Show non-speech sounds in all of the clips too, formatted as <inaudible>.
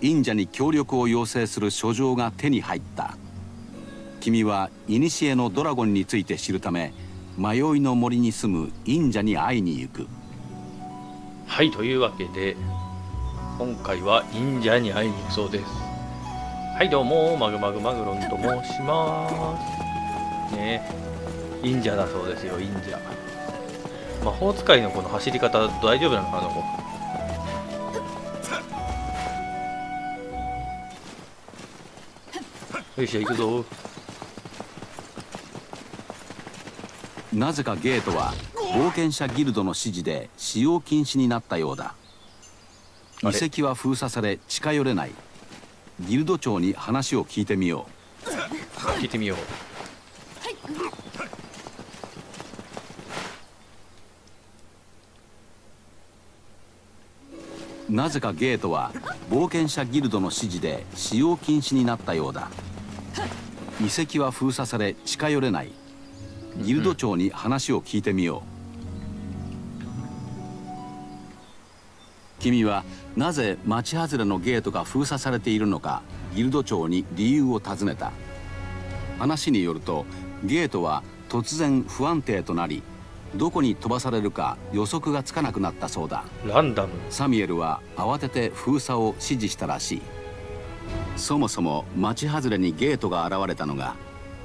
忍者に協力を要請する書状が手に入った。君は古のドラゴンについて知るため迷いの森に住む忍者に会いに行く。はいというわけで今回は忍者に会いに行くそうです。はいどうもマグマグマグロンと申します。ね忍者だそうですよ忍者。魔法使いのこの走り方大丈夫なのかなこよいしょ行くぞ。なぜかゲートは冒険者ギルドの指示で使用禁止になったようだ。遺跡は封鎖され近寄れない。ギルド長に話を聞いてみよう。聞いてみよう。なぜかゲートは冒険者ギルドの指示で使用禁止になったようだ遺跡は封鎖され近寄れない。ギルド長に話を聞いてみよう、君はなぜ町外れのゲートが封鎖されているのかギルド長に理由を尋ねた。話によるとゲートは突然不安定となりどこに飛ばされるか予測がつかなくなったそうだ。ランダム。サミュエルは慌てて封鎖を指示したらしいそもそも町外れにゲートが現れたのが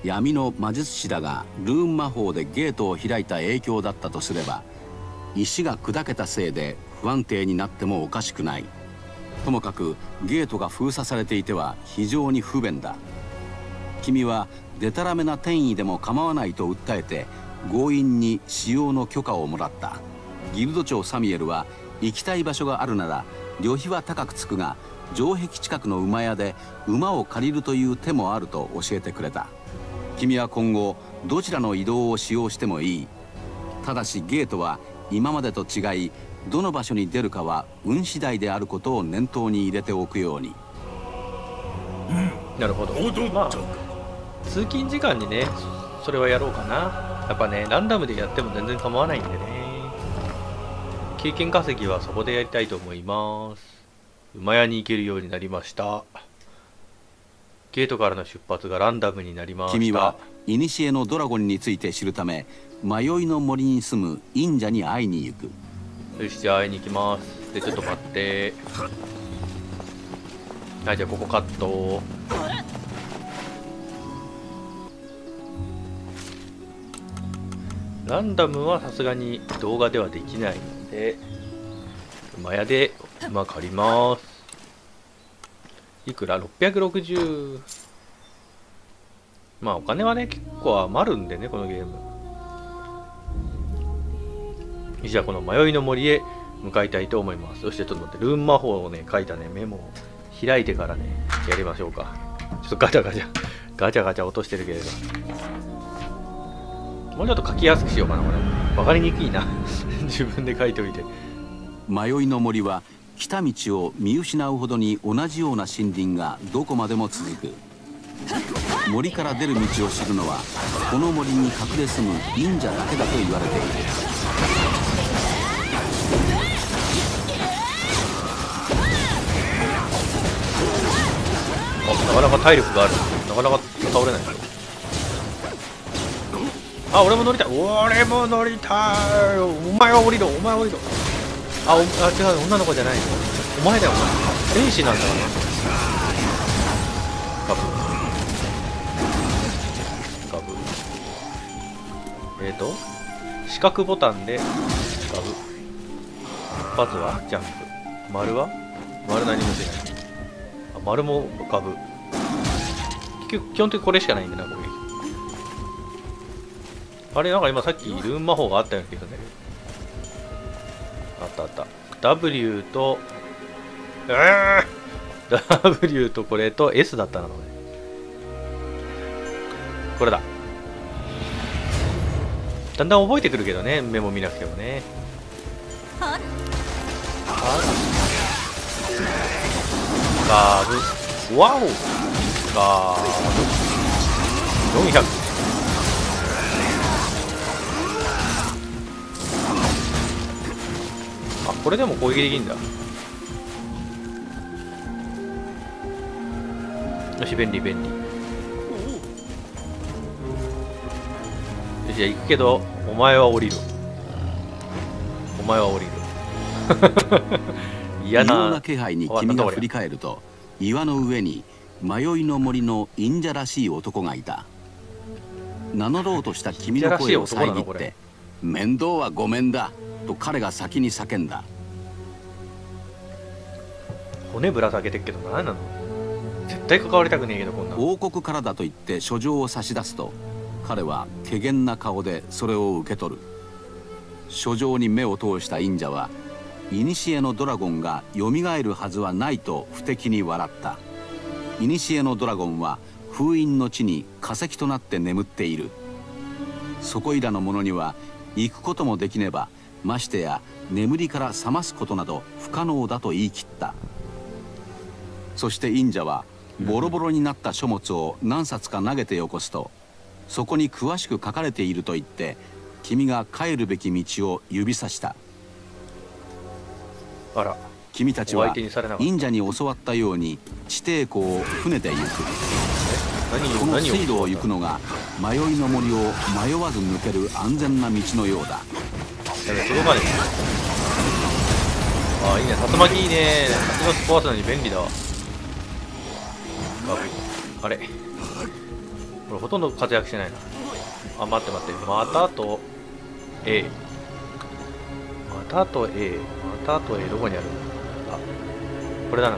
闇の魔術師だがルーン魔法でゲートを開いた影響だったとすれば石が砕けたせいで不安定になってもおかしくない。ともかくゲートが封鎖されていては非常に不便だ。君はデタラメな転移でも構わないと訴えて強引に使用の許可をもらった。ギルド長サミエルは行きたい場所があるなら旅費は高くつくが城壁近くの馬屋で馬を借りるという手もあると教えてくれた。君は今後どちらの移動を使用してもいい。ただしゲートは今までと違いどの場所に出るかは運次第であることを念頭に入れておくように、うん、なるほど。まあ通勤時間にねそれはやろうかな。やっぱねランダムでやっても全然構わないんでね。経験稼ぎはそこでやりたいと思います馬屋に行けるようになりました。ゲートからの出発がランダムになりました。君は古のドラゴンについて知るため迷いの森に住む忍者に会いに行く。よしじゃあ会いに行きます。でちょっと待って。はいじゃあここカット。ランダムはさすがに動画ではできないので馬屋で馬借ります。いくら ?660 まあお金はね結構余るんでねこのゲーム。じゃあこの迷いの森へ向かいたいと思います。そしてちょっと待ってルーン魔法をね書いたねメモを開いてからねやりましょうか。ちょっとガチャガチャガチャガチャ落としてるけれど。もうちょっと書きやすくしようかなこれ。分かりにくいな。<laughs> 自分で書いておいて。迷いの森は来た道を見失うほどに同じような森林がどこまでも続く。森から出る道を知るのはこの森に隠れ住む忍者だけだと言われている。なかなか体力がある。なかなか倒れない。あ俺も乗りたい。俺も乗りたい。お前は降りろ。お前は降りろあおあ違う女の子じゃないお前だよお前。天使なんだからガブ。ガブ。えっ、ー、と四角ボタンでガブ。バツはジャンプ。丸は？丸何もしない。あ丸もガブ。基本的にこれしかないんだな攻撃。あれなんか今さっきルーン魔法があったような気がするね。ったあった。W とえー、W とこれと S だったなこれこれだ。だんだん覚えてくるけどねメモ見なくてもね。はガーブワオ。ガーブ400これでも攻撃できるんだ。よし便利便利。じゃあ行くけどお前は降りるお前は降りる <laughs> 嫌なな気配に君が振り返ると岩の上に迷いの森の忍者らしい男がいた。名乗ろうとした君の声を遮って「面倒はごめんだ」と彼が先に叫んだ。骨ぶら下げてっけど何なの？絶対関わりたくねえけどこんな王国からだと言って書状を差し出すと彼は怪げな顔でそれを受け取る。書状に目を通した忍者は古のドラゴンがよみがえるはずはないと不敵に笑った。古のドラゴンは封印の地に化石となって眠っている。そこいらの者には行くこともできねばましてや眠りから覚ますことなど不可能だと言い切った。そして忍者はボロボロになった書物を何冊か投げてよこすとそこに詳しく書かれていると言って君が帰るべき道を指さした。あら君たちは忍者に教わったように地底湖を船で行く。この水路を行くのが迷いの森を迷わず抜ける安全な道のようだ。届かねああいいね。竜巻いいね。竜巻壊すのに便利だ。わあれ。これほとんど活躍してないな。あ待って待って。またと A またと A またと A どこにある？あこれだな。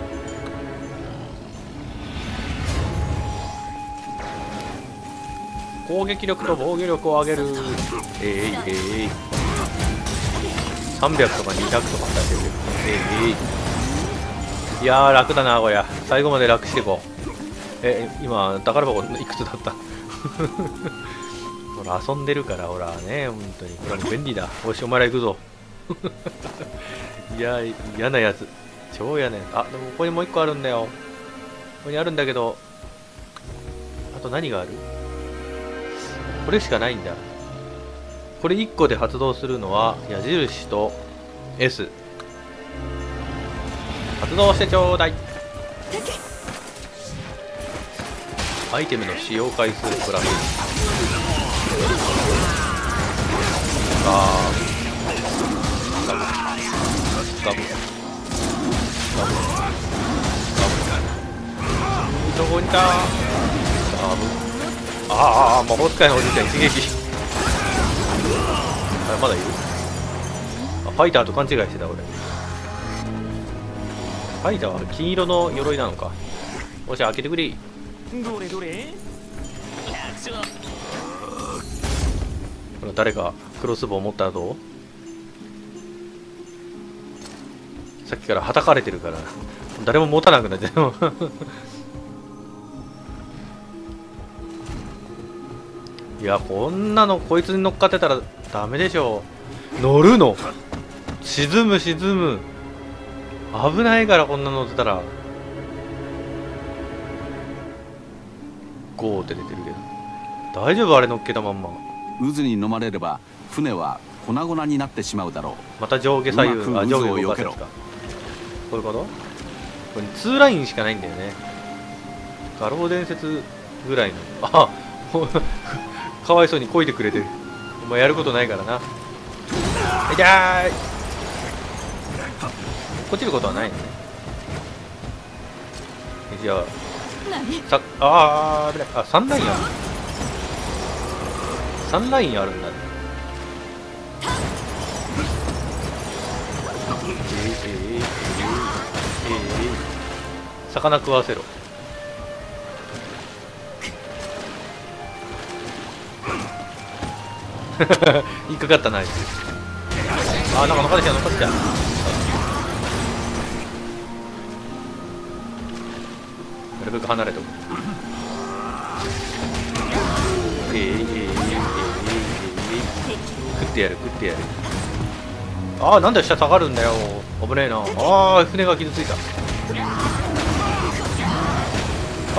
攻撃力と防御力を上げる。えいえい300とか200とか出してる。えいい。や楽だなこりゃ。最後まで楽していこう。え今宝箱いくつだった？<laughs> ほら遊んでるからほらね本当に。ほら便利だ。おしお前ら行くぞ。<laughs> いや嫌なやつ。超嫌なやつあでもここにもう一個あるんだよ。ここにあるんだけどあと何がある？これしかないんだ。これ1個で発動するのは矢印と S 発動してちょうだい。アイテムの使用回数プラス。あー。ガブ。ガブ。どこにいた？ああ魔法使いのおじいちゃん一撃。あまだいる？あファイターと勘違いしてた俺ファイターは金色の鎧なのか。もし開けてくれ。どれどれ？これ誰かクロスボウ持ったらどうさっきからはたかれてるから。誰も持たなくなっちゃういやこんなのこいつに乗っかってたらダメでしょ乗るの？沈む沈む。危ないからこんな乗ってたら。ゴーって出てるけど。大丈夫？あれ乗っけたまんま。渦に飲まれれば船は粉々になってしまうだろう。また上下左右あ上下動かすか。こういうこと？これ2ラインしかないんだよね。画廊伝説ぐらいの。あかわいそうにこいてくれてる。お前やることないからな。痛い。落ちることはないのね。じゃあさああ危ない。あ3ラインある。3ラインあるんだね。えー、えー、えー、えー、魚食わせろ引っかかったなあいつ。あなんか乗っかってきた乗っかってきたなるべく離れとく。えー、えー、えー、えー、えー、食ってやる食ってやるああなんで下下がるんだよ危ねえなああ船が傷ついた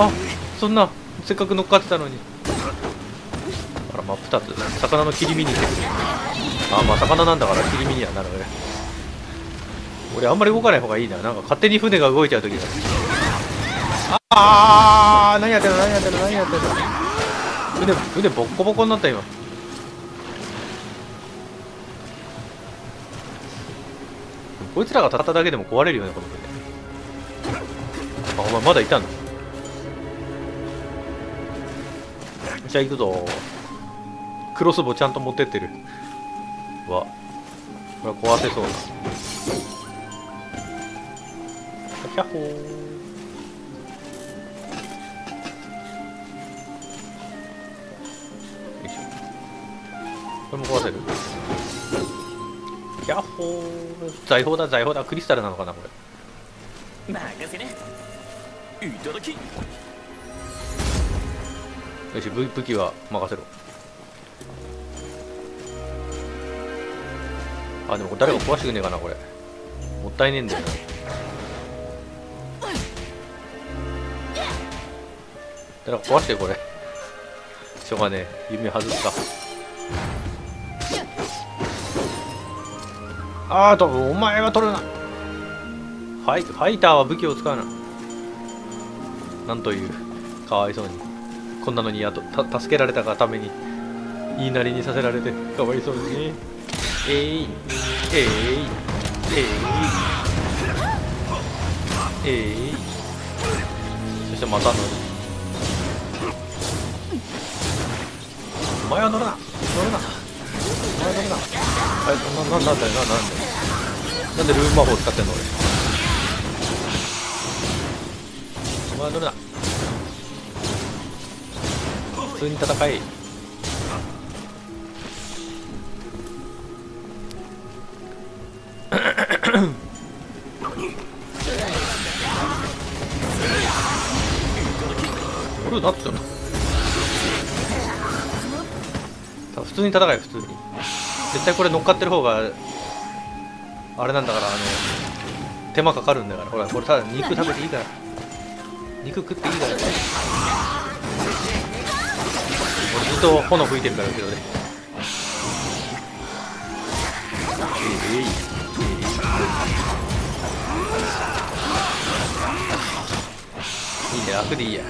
あそんなせっかく乗っかってたのにあら真っ二つ。魚の切り身に。あまあ魚なんだから切り身にはなるね。俺あんまり動かない方がいいな。なんか勝手に船が動いちゃう時がああ何やってんの？何やってんの？何やってんの？船船ボッコボコになった今。こいつらが戦っただけでも壊れるよねこの船。あお前まだいたの？じゃあ行くぞ。クロスボウちゃんと持ってってる。わ。これは壊せそう。キャッホー。よいしょ。これも壊せる。キャッホー。財宝だ財宝だ。クリスタルなのかなこれ。任せねいただきよし武武器は任せろあでも誰か壊してくんねえかなこれ。もったいねえんだよな。誰か壊してこれ。しょうがねえ。弓外すか。あーとお前は取るな。ファイファイターは武器を使うな。なんというかわいそうに。こんなのにやとた助けられたがために言いなりにさせられてかわいそうに。ねえいえいえいえいそしてまた乗るお前は乗るな乗るなお前は乗るなあれなななんだよななんでなんでルーム魔法使ってんの俺お前は乗るな普通に戦いこれなってたの普通に戦い普通に。絶対これ乗っかってる方があれなんだからあの手間かかるんだから。ほらこれただ肉食べていいから。肉食っていいから。俺ずっと炎吹いてるから後ろで。えいえいいいね楽でいいや。<coughs>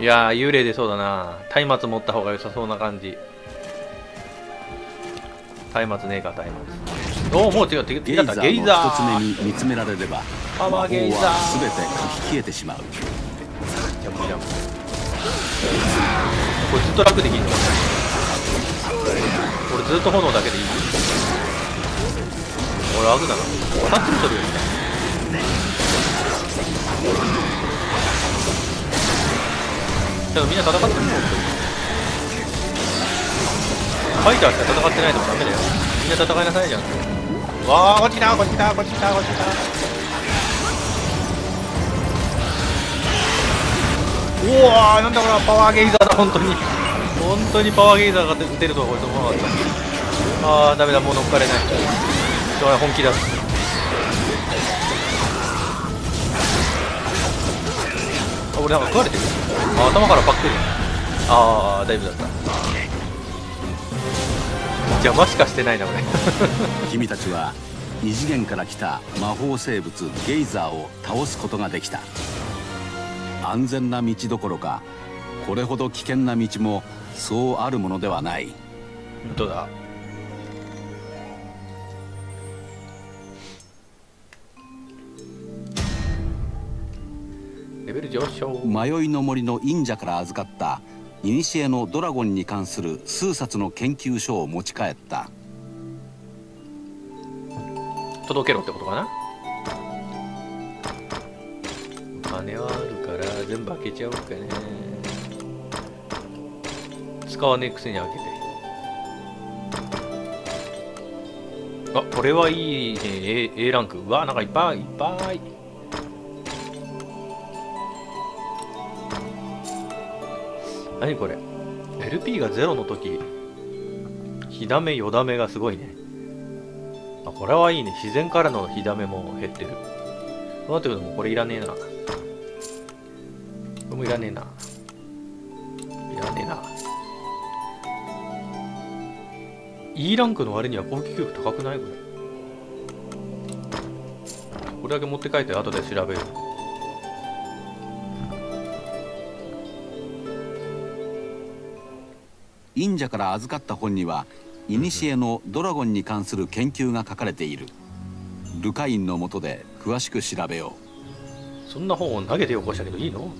いやー幽霊出そうだな。松明持った方が良さそうな感じ。松明ねえか松明。おおもう違う敵ゲイザだったゲイーザーの一つ目に見つめられれば魔法は全て書き消えてしまう。ジャンプジャンプ。これずっと楽できんの？俺ずっと炎だけでいい？俺ラグだな。2つも取るよでもみんな戦ってるもん。ファイターしか戦ってないでもダメだよ。みんな戦いなさいじゃん。わあこっちだこっちだこっちだこっちだうわーなんだこれはパワーゲイザーだ本当に。本当にパワーゲイザーが出るとはこれと思わなかった。あーダメだもう乗っかれない。しょうが本気だあ俺なんか食われてる。あ頭からパックリ。ああだいぶだった。邪魔しかしてないな俺。君たちは二次元から来た魔法生物ゲイザーを倒すことができた。安全な道どころかこれほど危険な道もそうあるものではない。本当だ？レベル上昇。迷いの森の忍者から預かった古のドラゴンに関する数冊の研究書を持ち帰った。届けろってことかな？お金はあるから全部開けちゃおうかね。使わねえくせに開けて。あこれはいいね。A, A ランク。うわなんかいっぱいいっぱい。何これ？LP がゼロの時。火ダメよだめがすごいね。あこれはいいね。自然からの火ダメも減ってる。そうなってくるともうこれいらねえな。もいらねえな。いらねえな。E ランクの割には攻撃力高くないこれ。これだけ持って帰って後で調べる。忍者から預かった本には古のドラゴンに関する研究が書かれている。ルカインのもとで詳しく調べよう。そんな本を投げてよこしたけど。いいの？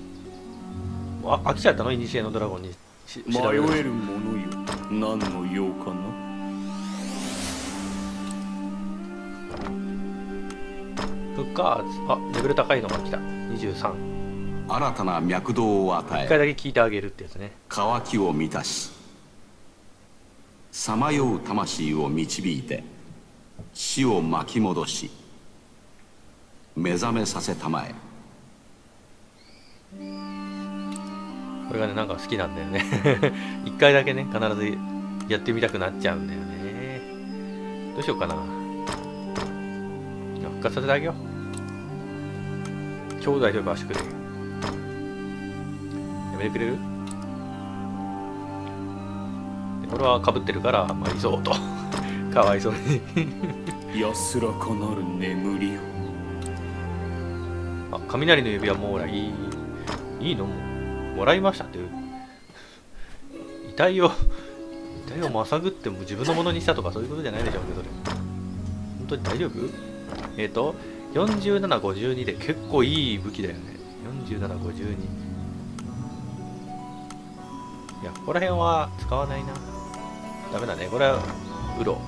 あ飽きちゃったの？古のドラゴンに。迷えるものよ。何の用かな？ブッカーズ。あレベル高いのが来た。23新たな脈動を与え一回だけ聞いてあげるってやつね。渇きを満たしさまよう魂を導いて死を巻き戻し目覚めさせたまえこれがねなんか好きなんだよね。<laughs> 一回だけね必ずやってみたくなっちゃうんだよね。どうしようかな。復活させてあげよう。兄弟というかしてくれやめてくれる？これはかぶってるからまあいそうと。<laughs> かわいそうに。安らかなる眠りを。あ雷の指輪もらいいいのもらいましたっていう。遺体を遺体をまさぐっても自分のものにしたとかそういうことじゃないでしょうねそれ。本当に大丈夫？えっ、ー、と4752で結構いい武器だよね。4752いやここら辺は使わないな。ダメだね。これはウロ。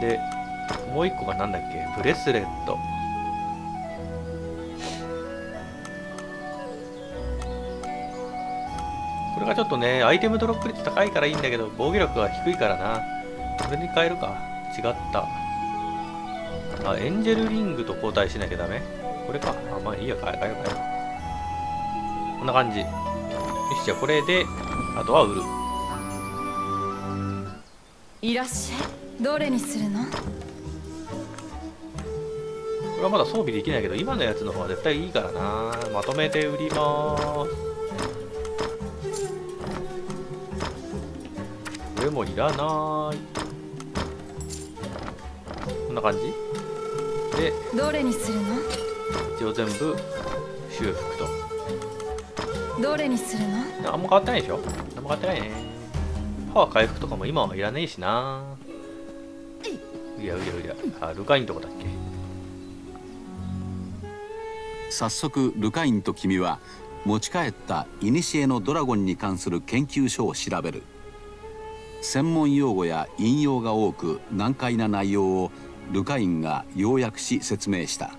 でもう一個がなんだっけ？ブレスレット。これがちょっとねアイテムドロップ率高いからいいんだけど防御力が低いからな。これに変えるか。違った。あエンジェルリングと交代しなきゃダメ？これか。あまあいいや。変え変え変えこんな感じ。よしじゃあこれであとは売る。いらっしゃい。どれにするの？これはまだ装備できないけど今のやつの方が絶対いいからな。まとめて売りますれもいらない。こんな感じ？でどれにするの？一応全部修復と。どれにするの？あんま変わってないでしょ？あんま変わってないね。パワー回復とかも今はいらねえしな。いやうやうや。あルカインとこだっけ？早速ルカインと君は持ち帰った古のドラゴンに関する研究書を調べる専門用語や引用が多く難解な内容をルカインが要約し説明した。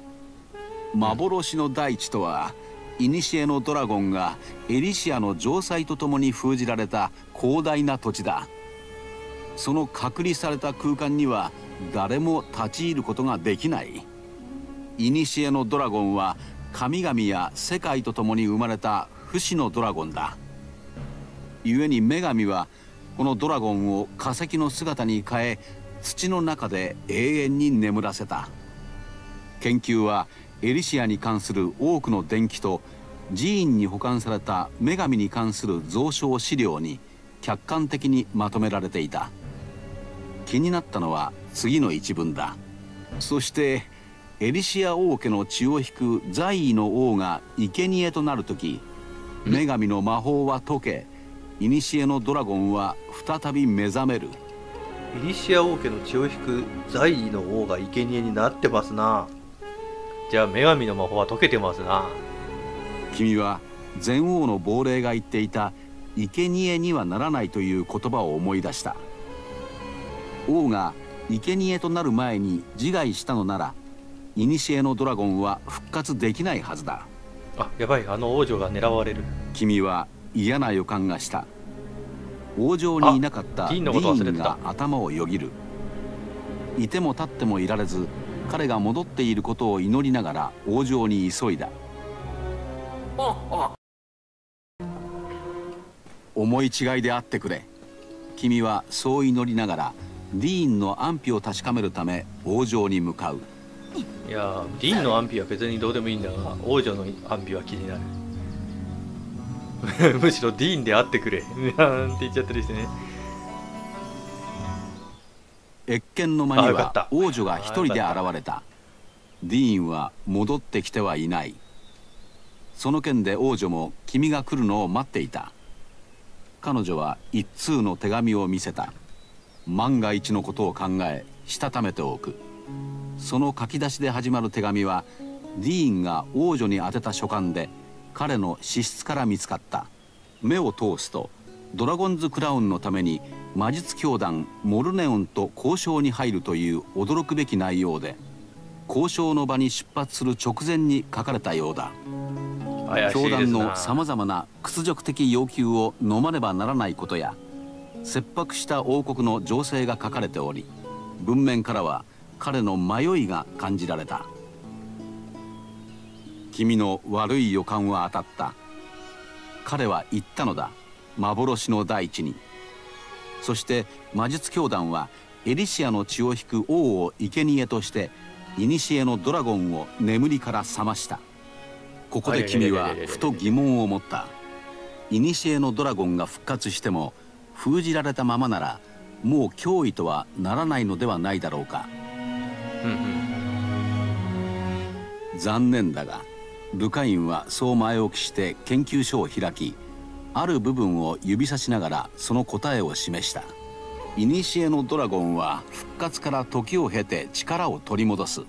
幻の大地とは古のドラゴンがエリシアの城塞とともに封じられた広大な土地だ。その隔離された空間には誰も立ち入ることができない。古のドラゴンは神々や世界とともに生まれた不死のドラゴンだ。故に女神はこのドラゴンを化石の姿に変え土の中で永遠に眠らせた。研究はエリシアに関する多くの伝記と寺院に保管された女神に関する蔵書資料に客観的にまとめられていた。気になったのは次の一文だ。そしてエリシア王家の血を引く在位の王が生贄となる時女神の魔法は解け古のドラゴンは再び目覚める。エリシア王家の血を引く在位の王が生贄になってますな。じゃあ女神の魔法は解けてますな。君は前王の亡霊が言っていた生贄にはならないという言葉を思い出した。王が生贄となる前に自害したのなら古のドラゴンは復活できないはずだ。あやばいあの王女が狙われる。君は嫌な予感がした。王城にいなかったディーンが頭をよぎる。いても立ってもいられず彼が戻っていることを祈りながら王城に急いだ。思い違いであってくれ。君はそう祈りながらディーンの安否を確かめるため王城に向かう。いやディーンの安否は別にどうでもいいんだが王女の安否は気になる <laughs> むしろディーンで会ってくれ。なんて言っちゃったりしてね。謁見の間には王女が一人で現れた。ディーンは戻ってきてはいない。その件で王女も君が来るのを待っていた。彼女は一通の手紙を見せた。万が一のことを考えしたためておく。その書き出しで始まる手紙はディーンが王女に宛てた書簡で彼の資質から見つかった。目を通すとドラゴンズクラウンのために魔術教団モルネオンと交渉に入るという驚くべき内容で交渉の場に出発する直前に書かれたようだ。教団のさまざまな屈辱的要求を飲まねばならないことや切迫した王国の情勢が書かれており文面からは彼の迷いが感じられた君の悪い予感は当たった。彼は言ったのだ。幻の大地に。そして魔術教団はエリシアの血を引く王を生贄として古のドラゴンを眠りから覚ました。ここで君はふと疑問を持った。古のドラゴンが復活しても封じられたままならもう脅威とはならないのではないだろうか。うんうん。残念だがルカインはそう前置きして研究所を開きある部分を指さしながらその答えを示した。古のドラゴンは復活から時を経て力を取り戻す。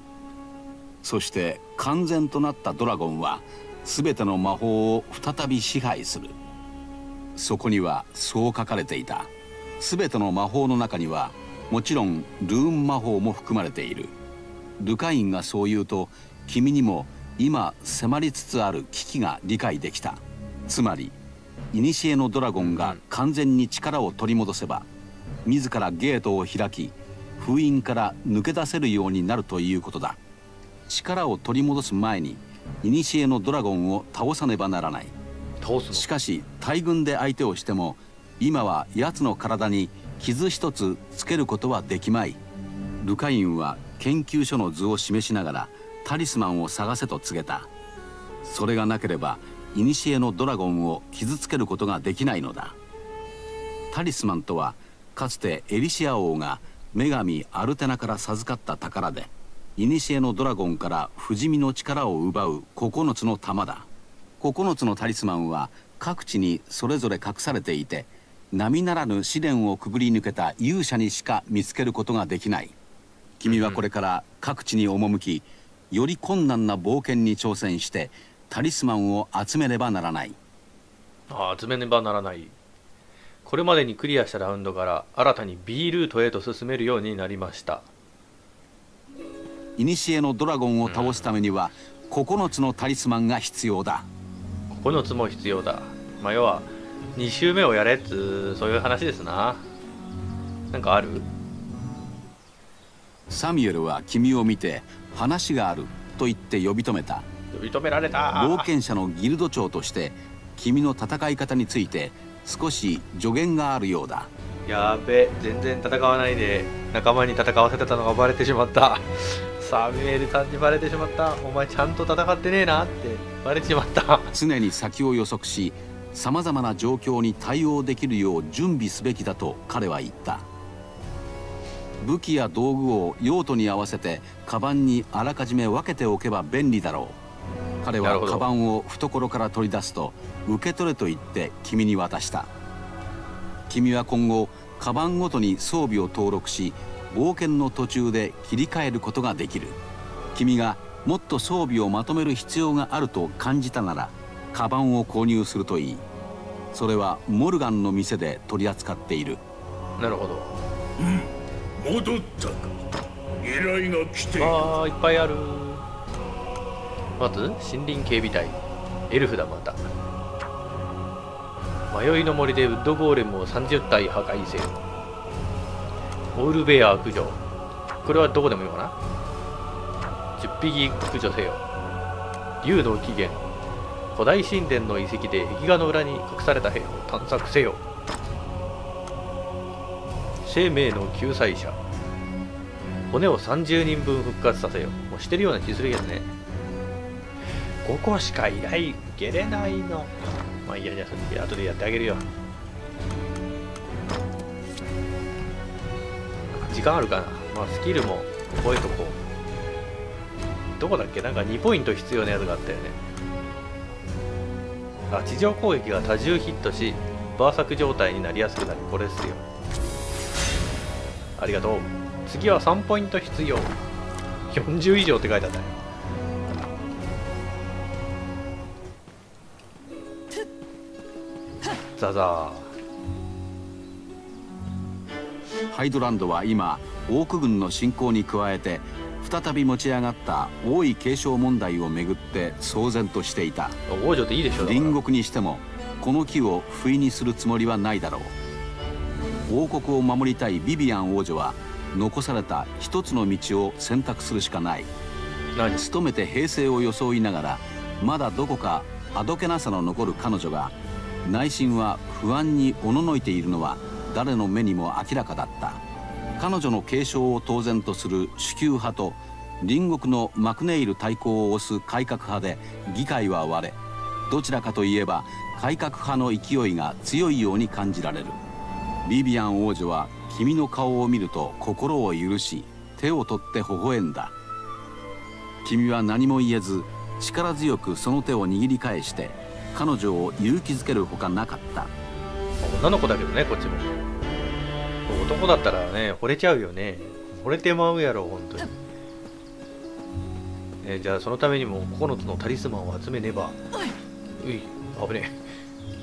そして完全となったドラゴンは全ての魔法を再び支配する。そこにはそう書かれていた。全ての魔法の中にはもちろんルーン魔法も含まれている。ルカインがそう言うと君にも今迫りつつある危機が理解できた。つまり古のドラゴンが完全に力を取り戻せば自らゲートを開き封印から抜け出せるようになるということだ。力を取り戻す前に古のドラゴンを倒さねばならない。しかし大軍で相手をしても今は奴の体に傷一つつけることはできまい。ルカインは研究所の図を示しながらタリスマンを探せと告げた。それがなければ古のドラゴンを傷つけることができないのだ。タリスマンとはかつてエリシア王が女神アルテナから授かった宝で古のドラゴンから不死身の力を奪う9つの玉だ。9つのタリスマンは各地にそれぞれ隠されていて並ならぬ試練をくぐり抜けた勇者にしか見つけることができない。君はこれから各地に赴きより困難な冒険に挑戦してタリスマンを集めねばならない。ああ集めねばならない。これまでにクリアしたラウンドから新たに B ルートへと進めるようになりました。古のドラゴンを倒すためには9つのタリスマンが必要だ。9つも必要だ。まあ要は2周目をやれっつうそういう話ですな。なんかある？サミュエルは君を見て話があると言って呼び止めた。呼び止められた。冒険者のギルド長として君の戦い方について少し助言があるようだ。やべ全然戦わないで仲間に戦わせてたのがバレてしまった。<laughs> サミュエルさんにバレてしまった。お前ちゃんと戦ってねえなってバレてしまった。常に先を予測しさまざまな状況に対応できるよう準備すべきだと彼は言った武器や道具を用途に合わせてカバンにあらかじめ分けておけば便利だろう。彼はカバンを懐から取り出すと受け取れと言って君に渡した。君は今後カバンごとに装備を登録し冒険の途中で切り替えることができる。君がもっと装備をまとめる必要があると感じたならカバンを購入するといい。それはモルガンの店で取り扱っている。なるほど戻ったか。依頼が来ている。あーいっぱいある。まず森林警備隊。エルフだまた。迷いの森でウッドゴーレムを30体破壊せよオールベア駆除。これはどこでもいいかな？10匹駆除せよ。竜の起源。古代神殿の遺跡で壁画の裏に隠された兵を探索せよ。生命の救済者。骨を30人分復活させよう。もうしてるような気するけどね。5個しか依頼受けれないの。まあいいやじゃあそれ後でやってあげるよ。時間あるかな。まあスキルも覚えとこう。どこだっけ？なんか2ポイント必要なやつがあったよね。あ地上攻撃が多重ヒットしバーサク状態になりやすくなる。これですよ。ありがとう。次は3ポイント必要。40以上って書いてあったねザザハイドランドは今オーク軍の侵攻に加えて再び持ち上がった王位継承問題をめぐって騒然としていた。ー王女っていいでしょだから。隣国にしてもこの木を不意にするつもりはないだろう王国を守りたいビビアン王女は残された一つの道を選択するしかない。何？努めて平静を装いながらまだどこかあどけなさの残る彼女が内心は不安におののいているのは誰の目にも明らかだった。彼女の継承を当然とする主級派と隣国のマクネイル対抗を推す改革派で議会は割れどちらかといえば改革派の勢いが強いように感じられるビビアン王女は君の顔を見ると心を許し手を取って微笑んだ。君は何も言えず力強くその手を握り返して彼女を勇気づけるほかなかった。女の子だけどねこっちも。男だったらね惚れちゃうよね。惚れてまうやろ本当に、えじゃあそのためにも9つのタリスマンを集めねば。うい危ね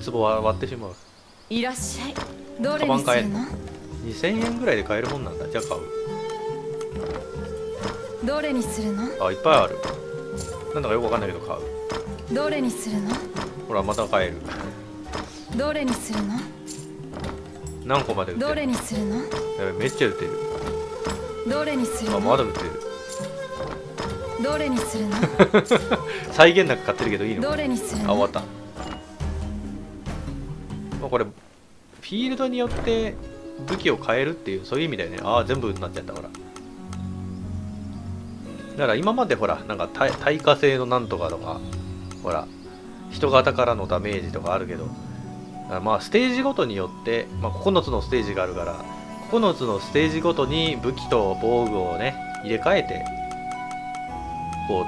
え。壺は割ってしまう。いらっしゃいどれにするの？2000円ぐらいで買えるもんなんだ。じゃあ買う。どれにするの？あいっぱいある。なんだかよくわかんないけど買う。どれにするの？ほらまた買える。どれにするの？何個まで売ってるどれにするの？めっちゃ売ってる。どれにするあのまだ売ってる。どれにするの？<laughs> 再現なく買ってるけどいいの？どれにするの？あ終わった、まあ、これフィールドによって武器を変えるっていうそういう意味だよね。ああ全部になっちゃったほら。だから今までほらなんか耐火性のなんとかとかほら人型からのダメージとかあるけどまあステージごとによって、まあ、9つのステージがあるから9つのステージごとに武器と防具をね入れ替えてこう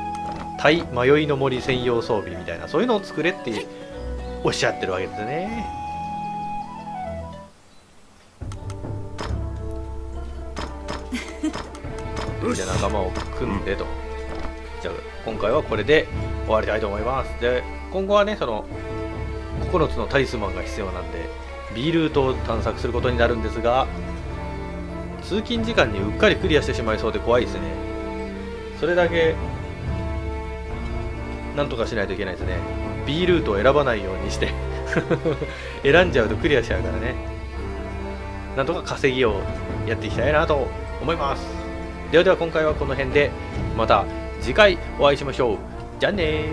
対迷いの森専用装備みたいなそういうのを作れっておっしゃってるわけですね。<laughs> じゃあ仲間を組んでと、じゃあ今回はこれで終わりたいと思います。で今後はねその9つのタリスマンが必要なんで B ルートを探索することになるんですが通勤時間にうっかりクリアしてしまいそうで怖いですね。それだけなんとかしないといけないですね。B ルートを選ばないようにして <laughs> 選んじゃうとクリアしちゃうからね。なんとか稼ぎをやっていきたいなと。思います。ではでは今回はこの辺でまた次回お会いしましょう。じゃあね